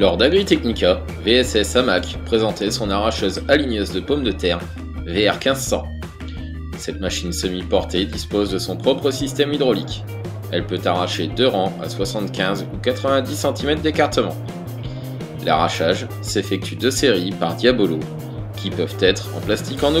Lors d'Agritechnica, VSS Hamac présentait son arracheuse aligneuse de pommes de terre VR 1500. Cette machine semi-portée dispose de son propre système hydraulique. Elle peut arracher deux rangs à 75 ou 90 cm d'écartement. L'arrachage s'effectue de série par Diabolo, qui peuvent être en plastique en